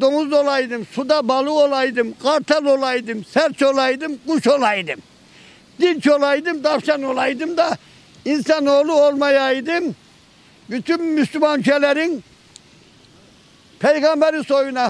Domuz olaydım, suda balı olaydım, kartal olaydım, serç olaydım, kuş olaydım. Dinç olaydım, tavşan olaydım da insanoğlu olmayaydım. Bütün Müslüman ülkelerin peygamberi soyuna